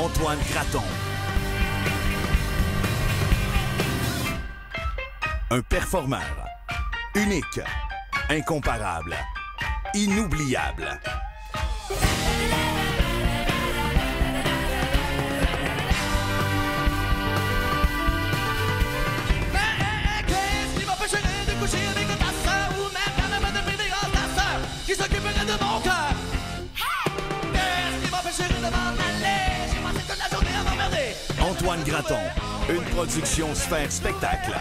Antoine Graton, Un performeur. Unique. Incomparable. Inoubliable. Antoine Graton. Une production Sphère Spectacle.